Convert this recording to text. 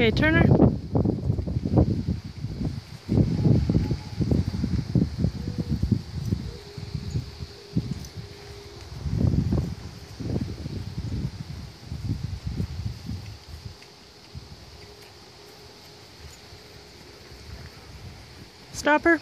Okay, Turner. Stopper.